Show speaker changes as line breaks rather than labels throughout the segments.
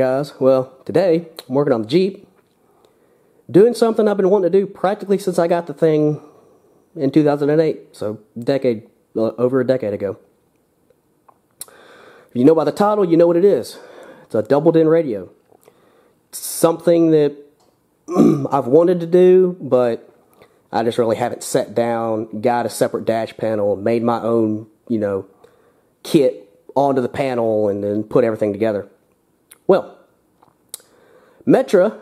Guys, well today I'm working on the Jeep. Doing something I've been wanting to do practically since I got the thing in 2008. So decade, uh, over a decade ago. If you know by the title, you know what it is. It's a double DIN radio. something that I've wanted to do, but I just really haven't sat down, got a separate dash panel, made my own, you know, kit onto the panel and then put everything together. Well, Metra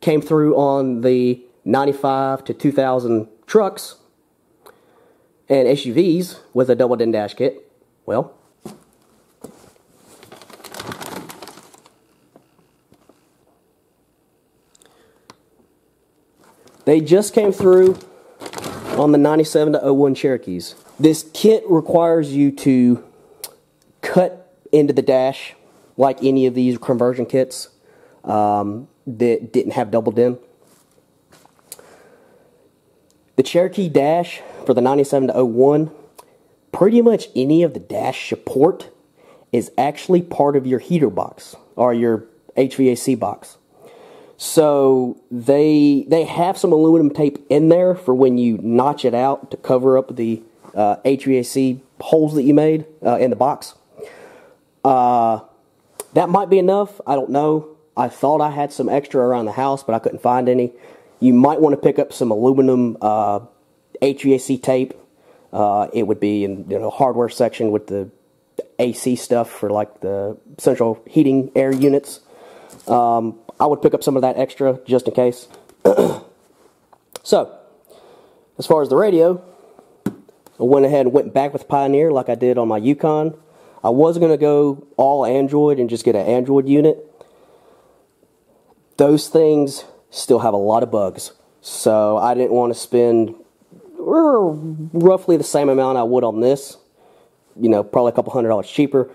came through on the 95 to 2000 trucks and SUVs with a double din dash kit. Well, they just came through on the 97 to 01 Cherokees. This kit requires you to cut into the dash like any of these conversion kits um, that didn't have double din. The Cherokee dash for the 97 to 01, pretty much any of the dash support is actually part of your heater box or your HVAC box. So they they have some aluminum tape in there for when you notch it out to cover up the uh, HVAC holes that you made uh, in the box. Uh, that might be enough. I don't know. I thought I had some extra around the house, but I couldn't find any. You might want to pick up some aluminum uh, HVAC tape. Uh, it would be in you know hardware section with the AC stuff for like the central heating air units. Um, I would pick up some of that extra just in case. so, as far as the radio, I went ahead and went back with Pioneer like I did on my Yukon. I was going to go all Android and just get an Android unit. Those things still have a lot of bugs. So I didn't want to spend roughly the same amount I would on this. You know, probably a couple hundred dollars cheaper.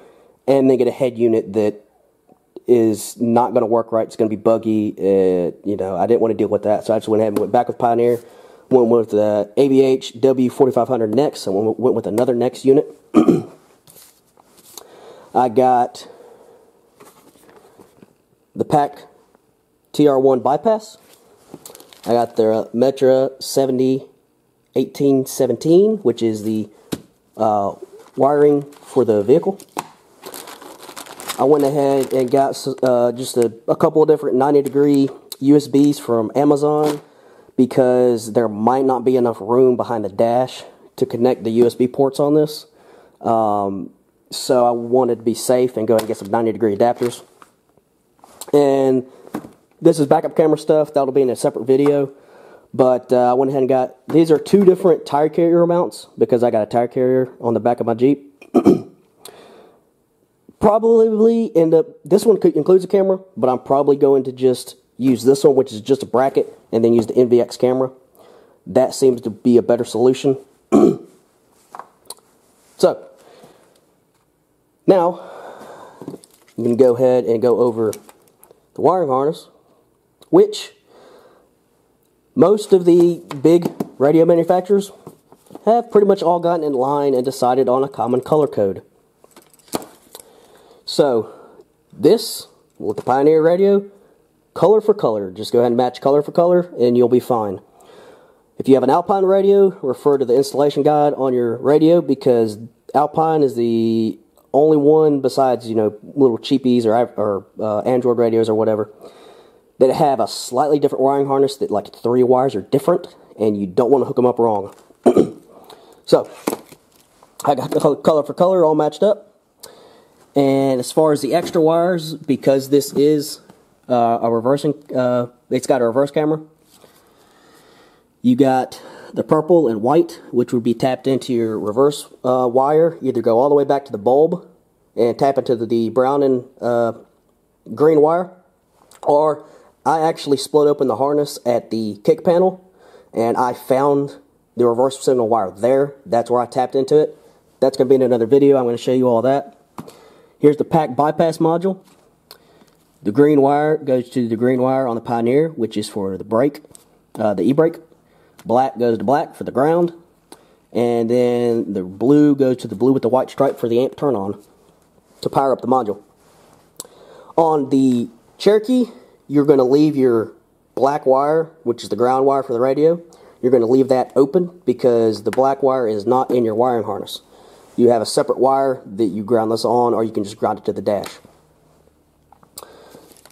And then get a head unit that is not going to work right. It's going to be buggy. Uh, you know, I didn't want to deal with that. So I just went ahead and went back with Pioneer. Went with the AVH W4500 NEX and went with another NEX unit. I got the PAC TR1 bypass. I got the Metra 70 1817, which is the uh, wiring for the vehicle. I went ahead and got uh, just a, a couple of different 90 degree USBs from Amazon because there might not be enough room behind the dash to connect the USB ports on this. Um, so I wanted to be safe and go ahead and get some 90 degree adapters. And this is backup camera stuff. That'll be in a separate video. But uh, I went ahead and got, these are two different tire carrier mounts because I got a tire carrier on the back of my Jeep. probably end up, this one includes a camera, but I'm probably going to just use this one, which is just a bracket, and then use the NVX camera. That seems to be a better solution. so, now, I'm going to go ahead and go over the wiring harness, which most of the big radio manufacturers have pretty much all gotten in line and decided on a common color code. So, this, with the Pioneer radio, color for color. Just go ahead and match color for color, and you'll be fine. If you have an Alpine radio, refer to the installation guide on your radio because Alpine is the only one besides you know little cheapies or or uh, Android radios or whatever that have a slightly different wiring harness that like three wires are different and you don't want to hook them up wrong. so I got the color for color all matched up. And as far as the extra wires, because this is uh, a reversing, uh, it's got a reverse camera. You got the purple and white, which would be tapped into your reverse uh, wire. Either go all the way back to the bulb and tap into the, the brown and uh, green wire, or I actually split open the harness at the kick panel, and I found the reverse signal wire there. That's where I tapped into it. That's going to be in another video. I'm going to show you all that. Here's the PAC bypass module. The green wire goes to the green wire on the Pioneer, which is for the brake, uh, the e-brake. Black goes to black for the ground. And then the blue goes to the blue with the white stripe for the amp turn on to power up the module. On the Cherokee, you're going to leave your black wire, which is the ground wire for the radio, you're going to leave that open because the black wire is not in your wiring harness. You have a separate wire that you ground this on, or you can just ground it to the dash.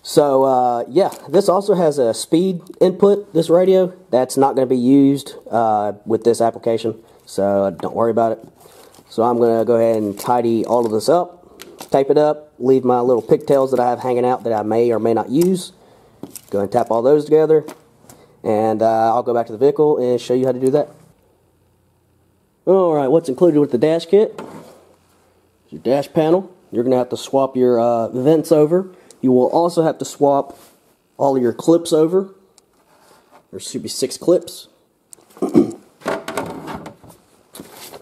So, uh, yeah, this also has a speed input, this radio. That's not going to be used uh, with this application, so don't worry about it. So I'm going to go ahead and tidy all of this up, tape it up, leave my little pigtails that I have hanging out that I may or may not use. Go and tap all those together, and uh, I'll go back to the vehicle and show you how to do that. Alright, what's included with the dash kit? Your dash panel. You're going to have to swap your uh, vents over. You will also have to swap all your clips over. There should be six clips.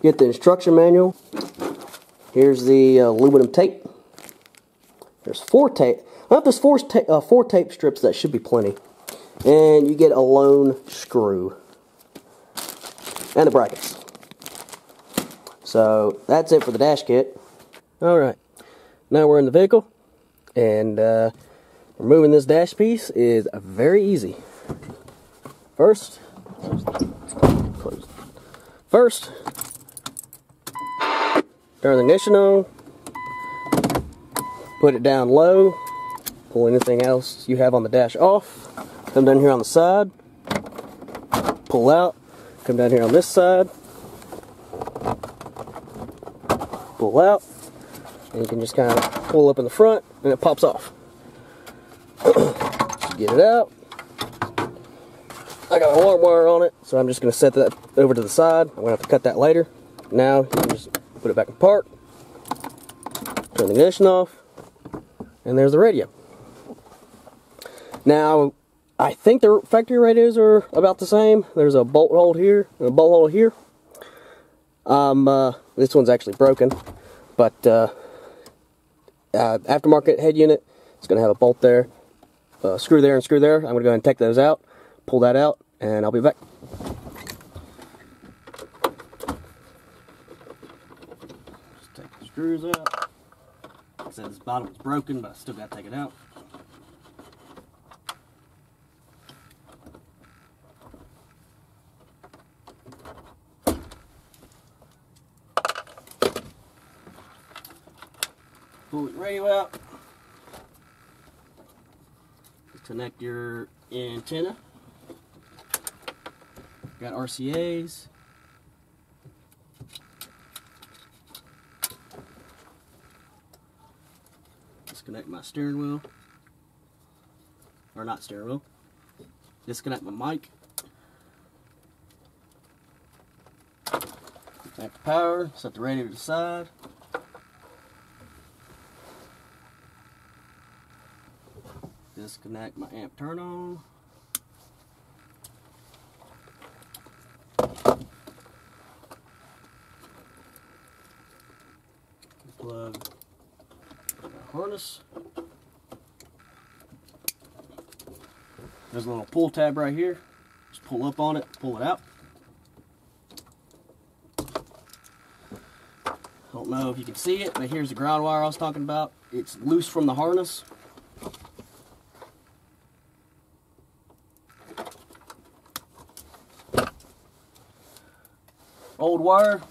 Get the instruction manual. Here's the uh, aluminum tape. There's four tape. Well, there's four, ta uh, four tape strips. That should be plenty. And you get a lone screw. And the brackets. So, that's it for the dash kit. Alright. Now we're in the vehicle. And uh, removing this dash piece is very easy. First, first, turn the ignition on, put it down low, pull anything else you have on the dash off, come down here on the side, pull out, come down here on this side, pull out, and you can just kind of pull up in the front and it pops off. Get it out. I got a alarm wire on it, so I'm just going to set that over to the side. I'm going to have to cut that later. Now, you can just put it back in park, turn the ignition off, and there's the radio. Now, I think the factory radios are about the same. There's a bolt hole here and a bolt hole here. Um, uh, this one's actually broken, but uh, uh, aftermarket head unit. It's going to have a bolt there, uh, screw there, and screw there. I'm going to go ahead and take those out, pull that out, and I'll be back. Just take the screws out. Like I said, this bottom is broken, but I still got to take it out. Radio out. Connect your antenna. Got RCA's. Disconnect my steering wheel. Or not steering wheel. Disconnect my mic. Connect the power, set the radio to the side. Disconnect my amp turn on. Plug the harness. There's a little pull tab right here. Just pull up on it, pull it out. Don't know if you can see it, but here's the ground wire I was talking about. It's loose from the harness. Wire.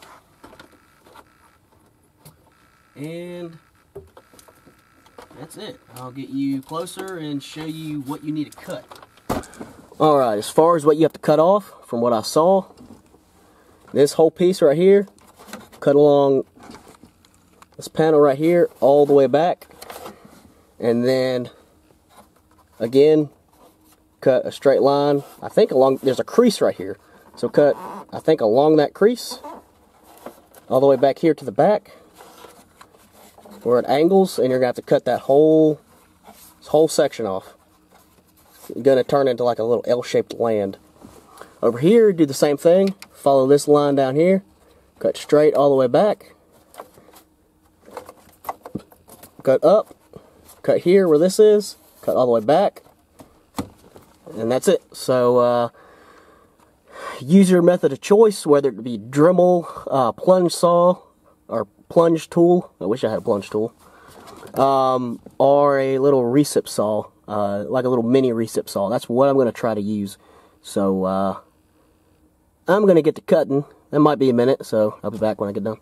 And that's it. I'll get you closer and show you what you need to cut. Alright, as far as what you have to cut off, from what I saw, this whole piece right here, cut along this panel right here, all the way back. And then, again, cut a straight line. I think along, there's a crease right here. So cut I think along that crease, all the way back here to the back, where it angles, and you're going to have to cut that whole, this whole section off. You're going to turn into like a little L-shaped land. Over here, do the same thing. Follow this line down here. Cut straight all the way back. Cut up. Cut here where this is. Cut all the way back. And that's it. So, uh, use your method of choice, whether it be Dremel, uh, plunge saw, or plunge tool. I wish I had a plunge tool. um, or a little recip saw, uh, like a little mini recip saw. That's what I'm going to try to use. So, uh, I'm going to get to cutting. That might be a minute, so I'll be back when I get done.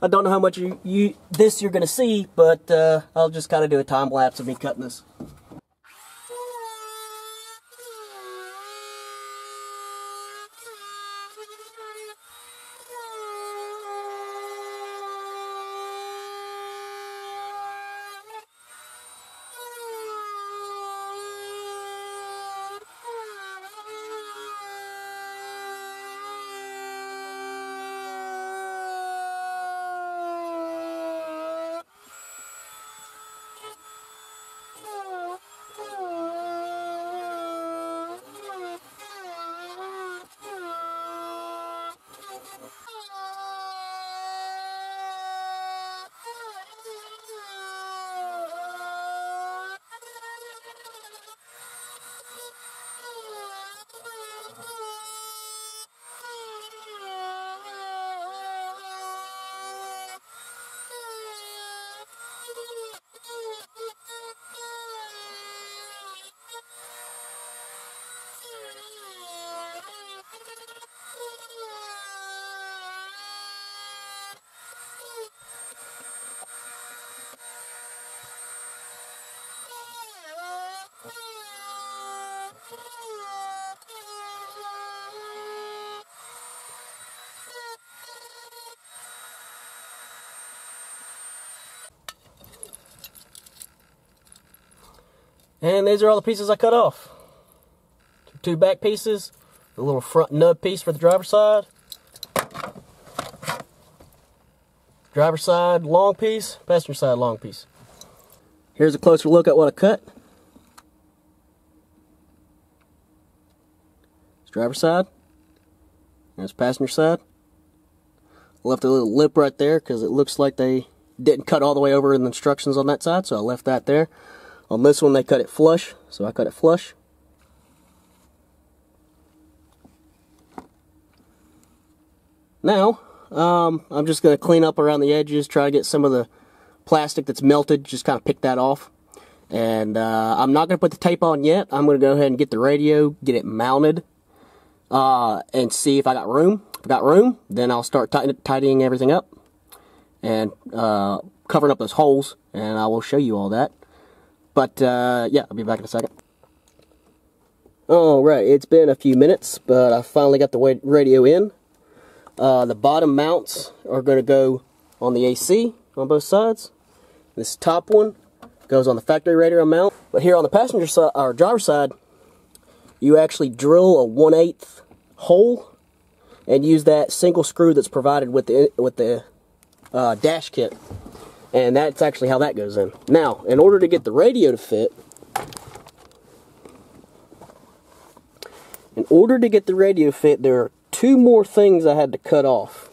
I don't know how much you, you this you're going to see, but uh, I'll just kind of do a time lapse of me cutting this. And these are all the pieces I cut off. Two back pieces, a little front nub piece for the driver's side, driver side long piece, passenger side long piece. Here's a closer look at what I cut. It's driver side. There's passenger side. Left a little lip right there because it looks like they didn't cut all the way over in the instructions on that side, so I left that there. On this one, they cut it flush, so I cut it flush. Now, um, I'm just going to clean up around the edges, try to get some of the plastic that's melted, just kind of pick that off. And uh, I'm not going to put the tape on yet. I'm going to go ahead and get the radio, get it mounted, uh, and see if I got room. If I got room, then I'll start tidying everything up and uh, covering up those holes, and I will show you all that. But uh, yeah, I'll be back in a second. Alright, it's been a few minutes, but I finally got the radio in. Uh, the bottom mounts are going to go on the AC on both sides. This top one goes on the factory radio mount. But here on the passenger side, or driver side, you actually drill a 1 8 hole and use that single screw that's provided with the with the uh, dash kit. And that's actually how that goes in. Now, in order to get the radio to fit, in order to get the radio fit, there are two more things I had to cut off.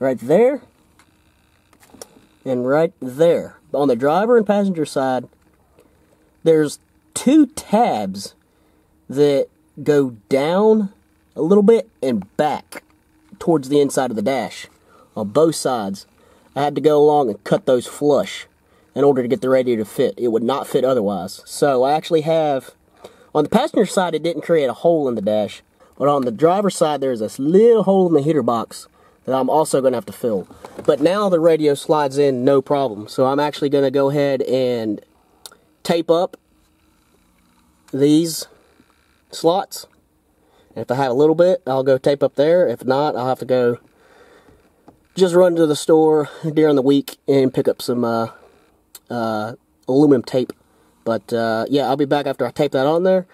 Right there, and right there. On the driver and passenger side, there's two tabs that go down a little bit and back towards the inside of the dash on both sides. I had to go along and cut those flush in order to get the radio to fit. It would not fit otherwise. So I actually have, on the passenger side, it didn't create a hole in the dash. But on the driver's side, there's this little hole in the heater box that I'm also going to have to fill. But now the radio slides in no problem. So I'm actually going to go ahead and tape up these slots. If I have a little bit, I'll go tape up there. If not, I'll have to go just run to the store during the week and pick up some uh, uh, aluminum tape. But uh, yeah, I'll be back after I tape that on there.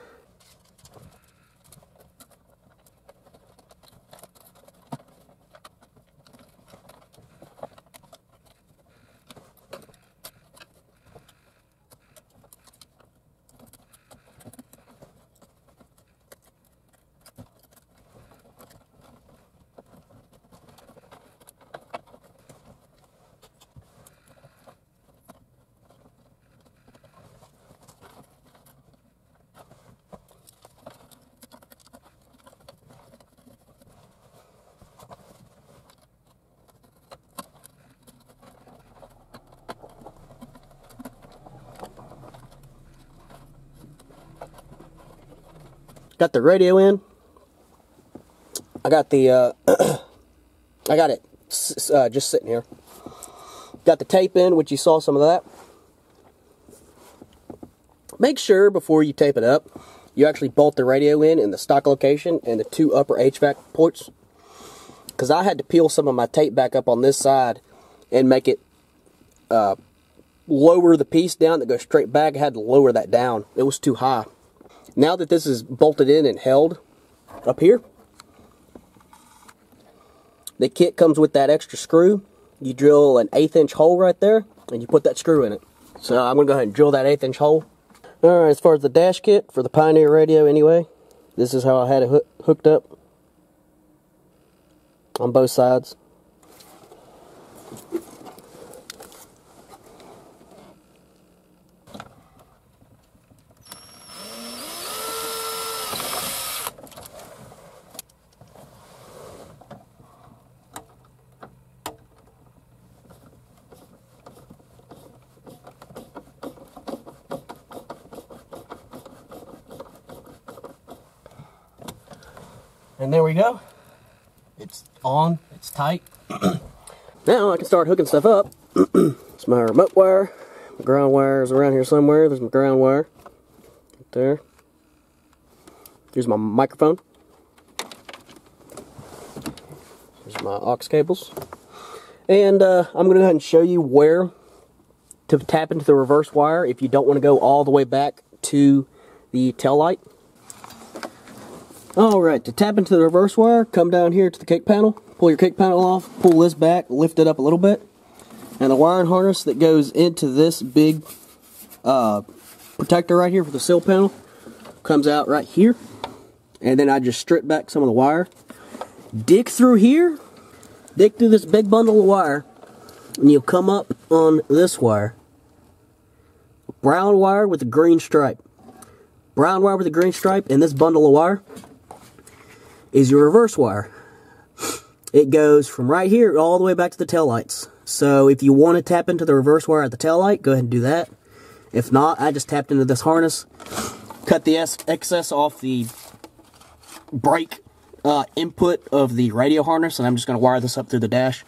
The radio in. I got the, uh, I got it uh, just sitting here. Got the tape in, which you saw some of that. Make sure before you tape it up, you actually bolt the radio in in the stock location and the two upper HVAC ports. Because I had to peel some of my tape back up on this side and make it uh, lower the piece down that goes straight back. I had to lower that down. It was too high. Now that this is bolted in and held up here, the kit comes with that extra screw. You drill an eighth inch hole right there and you put that screw in it. So I'm to go ahead and drill that eighth inch hole. Alright, as far as the dash kit for the Pioneer radio anyway, this is how I had it hooked up on both sides. And there we go. It's on, it's tight. now I can start hooking stuff up. it's my remote wire. My ground wire is around here somewhere. There's my ground wire. Right there. Here's my microphone. Here's my aux cables. And uh, I'm going to go ahead and show you where to tap into the reverse wire if you don't want to go all the way back to the tail light. Alright, to tap into the reverse wire, come down here to the kick panel, pull your kick panel off, pull this back, lift it up a little bit, and the wiring harness that goes into this big uh, protector right here for the sill panel comes out right here, and then I just strip back some of the wire, dig through here, dig through this big bundle of wire, and you'll come up on this wire. Brown wire with a green stripe. Brown wire with a green stripe, and this bundle of wire is your reverse wire. It goes from right here all the way back to the tail lights. So if you want to tap into the reverse wire at the tail light, go ahead and do that. If not, I just tapped into this harness, cut the excess off the brake uh, input of the radio harness, and I'm just going to wire this up through the dash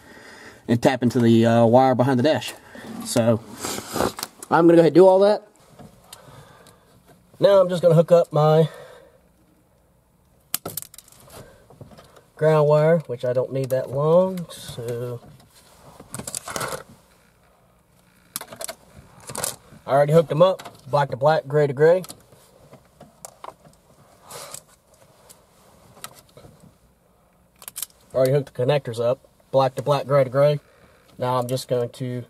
and tap into the uh, wire behind the dash. So I'm going to go ahead and do all that. Now I'm just going to hook up my ground wire, which I don't need that long, so I already hooked them up, black to black, gray to gray. Already hooked the connectors up, black to black, gray to gray. Now I'm just going to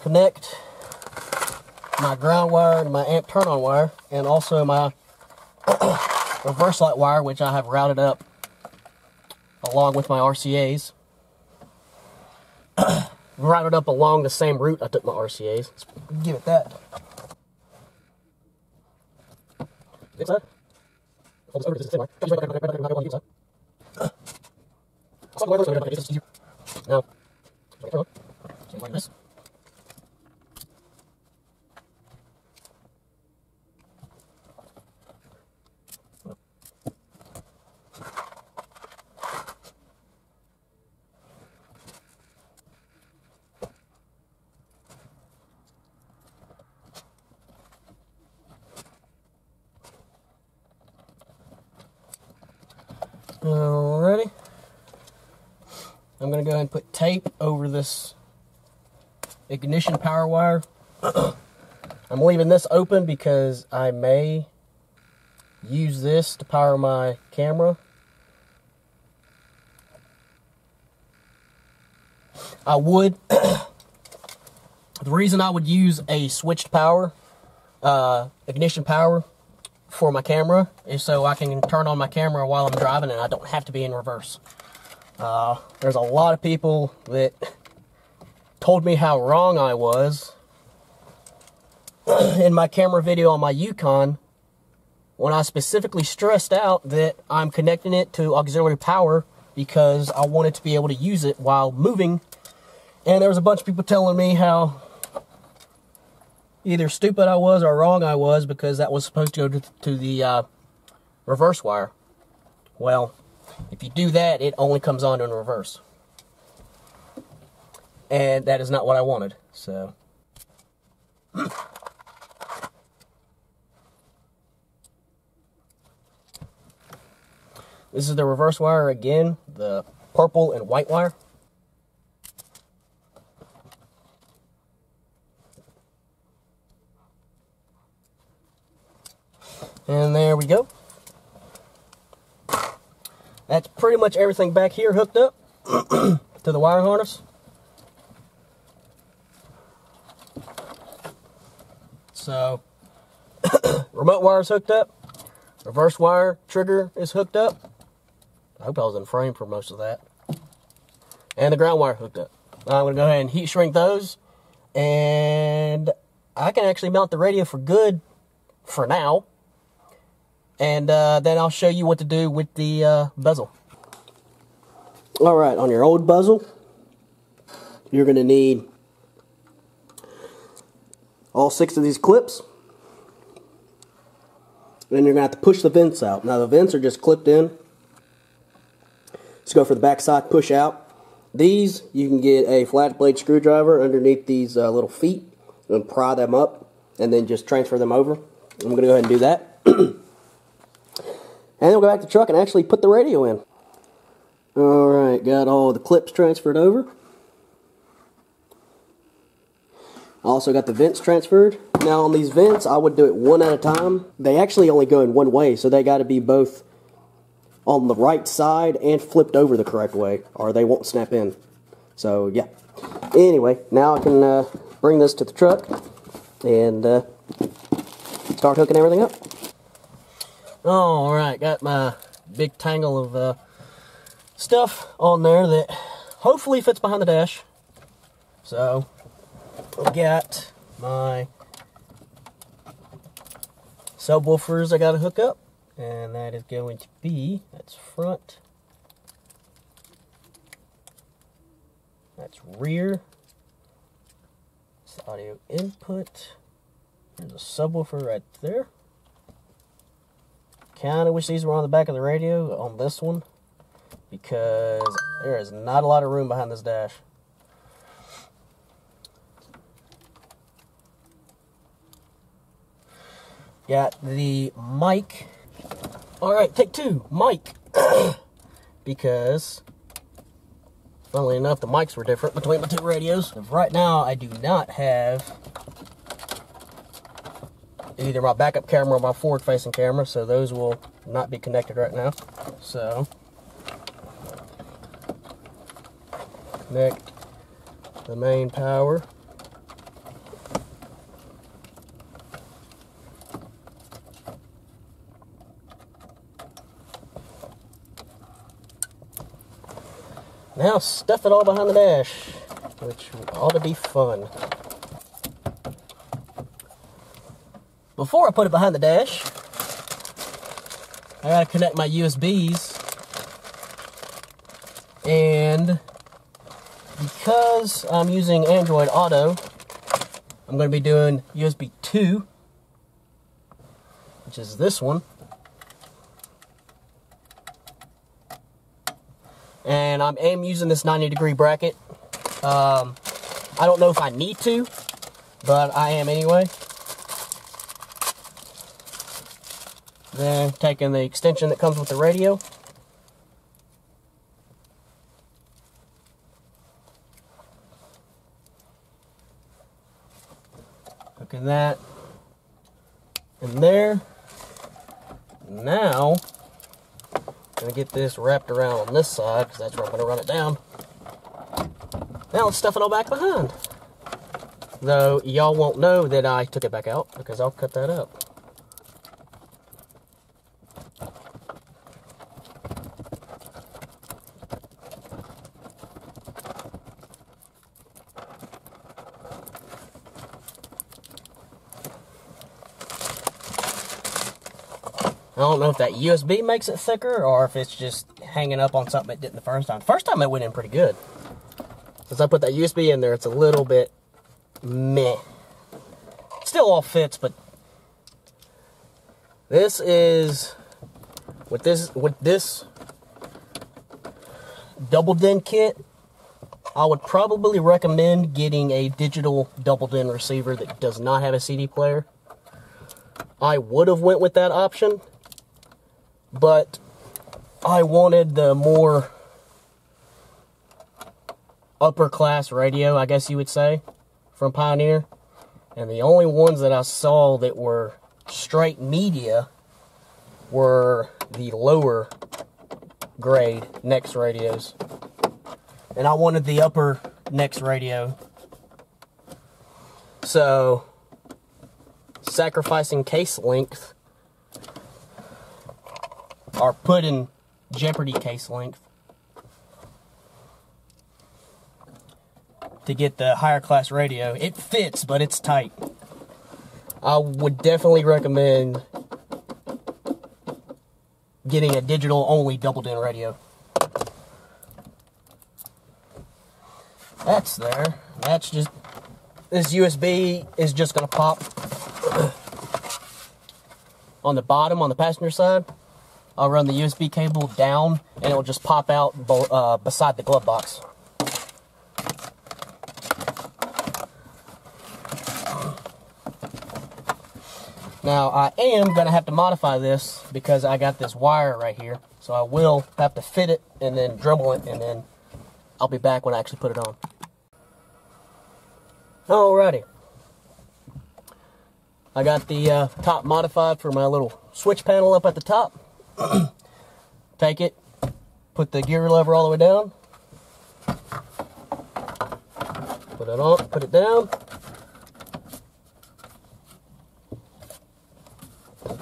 connect my ground wire and my amp turn on wire and also my reverse light wire, which I have routed up along with my RCAs. routed up along the same route I took my RCAs. Let's give it that. Next side. Hold this to Now, like this. Alrighty. I'm going to go ahead and put tape over this ignition power wire. I'm leaving this open because I may use this to power my camera. I would. the reason I would use a switched power, uh, ignition power, for my camera is so I can turn on my camera while I'm driving and I don't have to be in reverse. Uh, there's a lot of people that told me how wrong I was in my camera video on my Yukon when I specifically stressed out that I'm connecting it to auxiliary power because I wanted to be able to use it while moving. And there was a bunch of people telling me how either stupid I was or wrong I was because that was supposed to go to, to the uh, reverse wire. Well, if you do that, it only comes on in reverse. And that is not what I wanted, so... This is the reverse wire again, the purple and white wire. And there we go. That's pretty much everything back here hooked up to the wire harness. So, remote wire is hooked up. Reverse wire trigger is hooked up. I hope I was in frame for most of that. And the ground wire hooked up. Now I'm going to go ahead and heat shrink those. And I can actually mount the radio for good for now. And uh, then I'll show you what to do with the uh, bezel. All right, on your old bezel, you're going to need all six of these clips. Then you're going to have to push the vents out. Now the vents are just clipped in. Let's go for the backside push out. These, you can get a flat blade screwdriver underneath these uh, little feet and pry them up and then just transfer them over. I'm going to go ahead and do that. and then we'll go back to the truck and actually put the radio in. Alright, got all the clips transferred over. Also got the vents transferred. Now on these vents, I would do it one at a time. They actually only go in one way, so they got to be both on the right side and flipped over the correct way, or they won't snap in. So yeah. Anyway, now I can uh, bring this to the truck and uh, start hooking everything up. All right, got my big tangle of uh, stuff on there that hopefully fits behind the dash. So, I've got my subwoofers I got to hook up, and that is going to be that's front, that's rear, that's audio input. There's a subwoofer right there. Kind of wish these were on the back of the radio on this one because there is not a lot of room behind this dash. Got the mic. Alright, take two. Mic. because, funnily enough, the mics were different between the two radios. Right now, I do not have either my backup camera or my forward facing camera, so those will not be connected right now. So, connect the main power. Now stuff it all behind the dash, which ought to be fun. Before I put it behind the dash, I gotta connect my USBs. And because I'm using Android Auto, I'm gonna be doing USB 2, which is this one. And I am using this 90 degree bracket. Um, I don't know if I need to, but I am anyway. Then taking the extension that comes with the radio. Hooking that in there. Now, I'm going to get this wrapped around on this side because that's where I'm going to run it down. Now let's stuff it all back behind. Though y'all won't know that I took it back out because I'll cut that up. If that USB makes it thicker or if it's just hanging up on something it didn't the first time. First time it went in pretty good. Since I put that USB in there, it's a little bit meh. still all fits, but this is with this with this double DIN kit. I would probably recommend getting a digital double DIN receiver that does not have a CD player. I would have went with that option, but I wanted the more upper class radio, I guess you would say, from Pioneer. And the only ones that I saw that were straight media were the lower grade Nex radios. And I wanted the upper Nex radio. So, sacrificing case length or putting Jeopardy case length to get the higher class radio. It fits, but it's tight. I would definitely recommend getting a digital only double DIN radio. That's there. That's just, this USB is just to pop on the bottom on the passenger side. I'll run the USB cable down and it will just pop out uh, beside the glove box. Now, I am going to have to modify this because I got this wire right here. So I will have to fit it and then Dremel it and then I'll be back when I actually put it on. Alrighty. I got the uh, top modified for my little switch panel up at the top. Take it, put the gear lever all the way down. Put it on, put it down.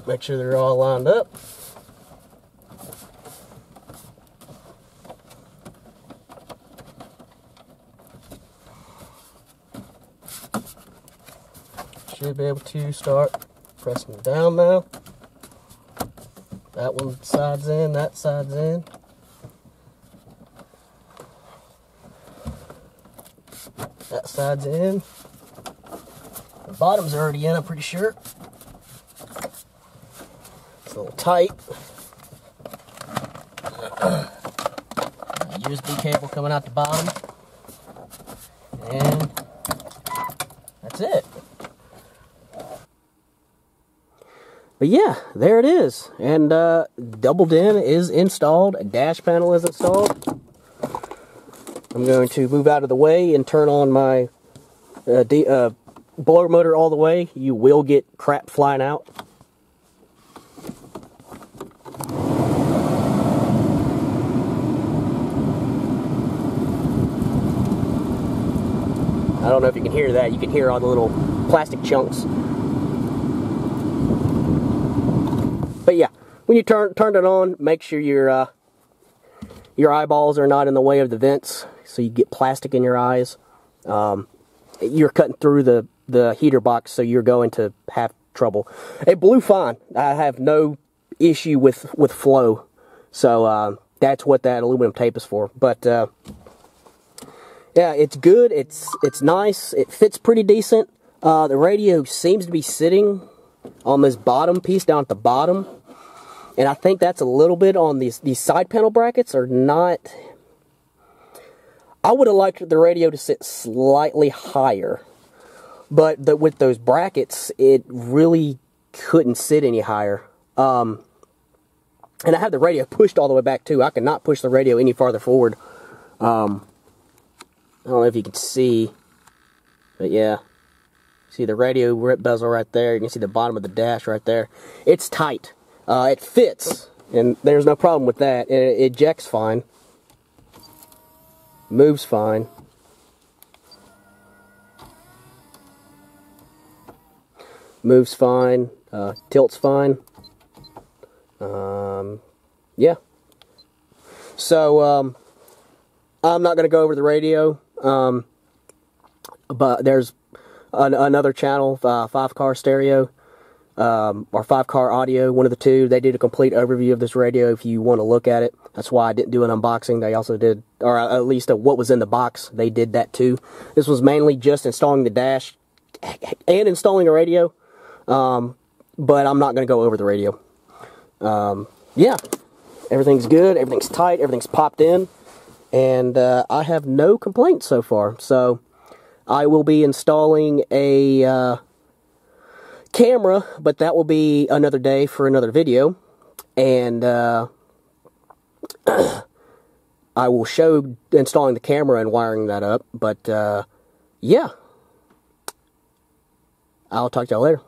Make sure they're all lined up. Should be able to start pressing down now. That one side's in, that side's in. That side's in. The bottom's already in, I'm pretty sure. It's a little tight. USB cable coming out the bottom. And that's it. But yeah, there it is. And uh, double DIN is installed. A dash panel is installed. I'm going to move out of the way and turn on my uh, uh, blower motor all the way. You will get crap flying out. I don't know if you can hear that. You can hear all the little plastic chunks. But yeah, when you turn turn it on, make sure your uh, your eyeballs are not in the way of the vents, so you get plastic in your eyes. Um, you're cutting through the the heater box, so you're going to have trouble. It blew fine. I have no issue with with flow, so uh, that's what that aluminum tape is for. But uh, yeah, it's good. It's it's nice. It fits pretty decent. Uh, the radio seems to be sitting on this bottom piece down at the bottom. And I think that's a little bit on these, these side panel brackets are not... I would have liked the radio to sit slightly higher. But the, with those brackets, it really couldn't sit any higher. Um, and I have the radio pushed all the way back too. I cannot push the radio any farther forward. Um, I don't know if you can see, but yeah. See the radio rip bezel right there. You can see the bottom of the dash right there. It's tight. Uh, it fits, and there's no problem with that. It, ejects fine. Moves fine. Moves fine. Uh, tilts fine. Um, yeah. So, um, I'm not going to go over the radio. Um, but there's an, another channel, uh, Five Car Stereo, um, or Five Car Audio, one of the two. They did a complete overview of this radio if you want to look at it. That's why I didn't do an unboxing. They also did, or at least a, what was in the box, they did that too. This was mainly just installing the dash and installing a radio. Um, but I'm not going to go over the radio. Um, yeah, everything's good. Everything's tight. Everything's popped in. And uh, I have no complaints so far. So I will be installing a uh, camera, but that will be another day for another video. And uh, I will show installing the camera and wiring that up. But uh, yeah, I'll talk to y'all later.